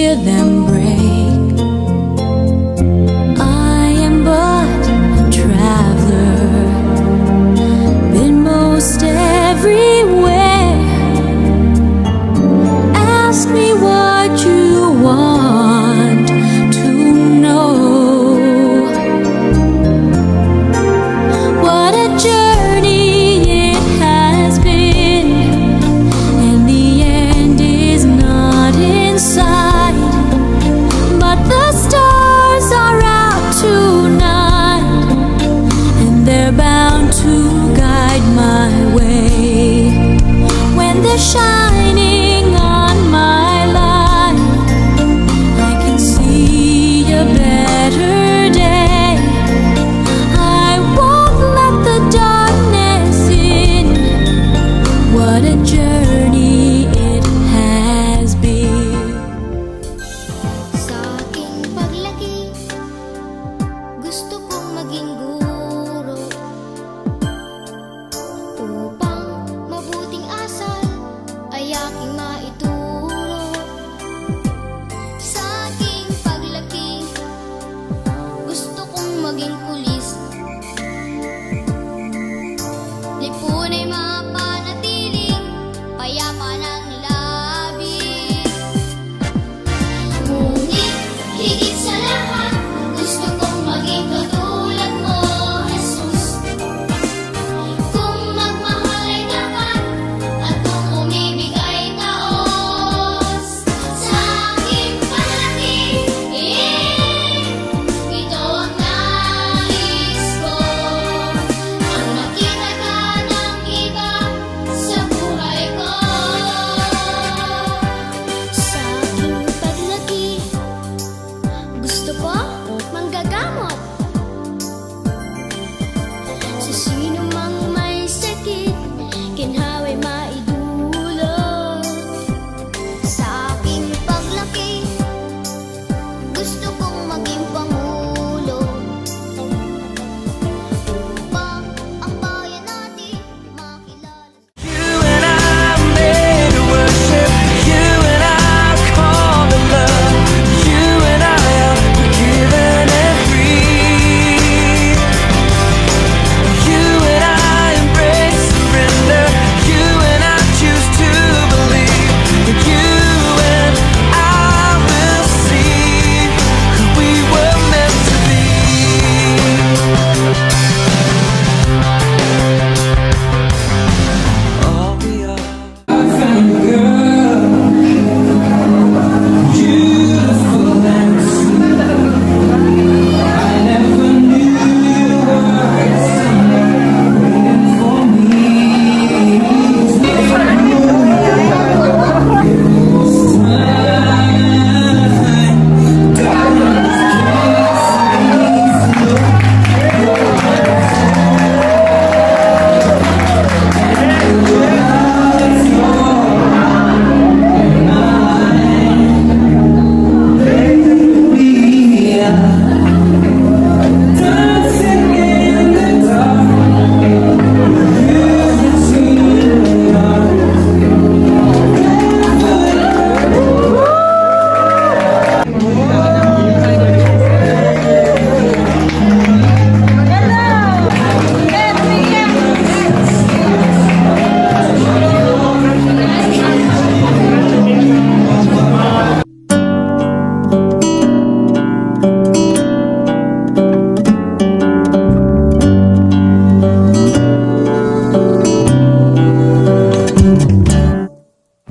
hear them bray. alguien culito. gusto kong maging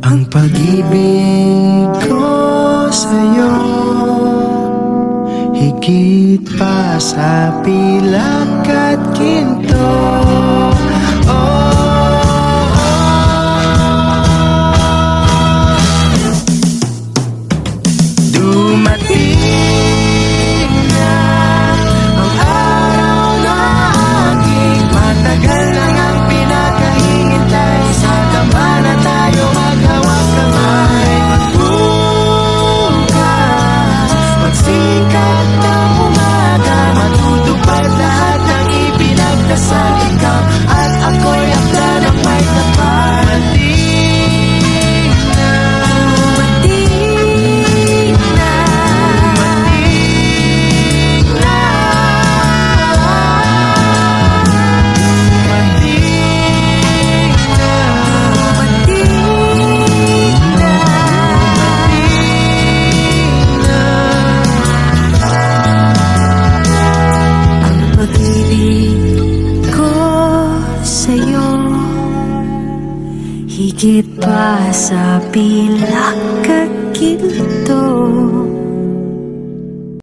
Ang pag-ibig ko sa'yo Higit pa sa pilak at kinto. ko sa'yo. Higit pa sa pilak kakilto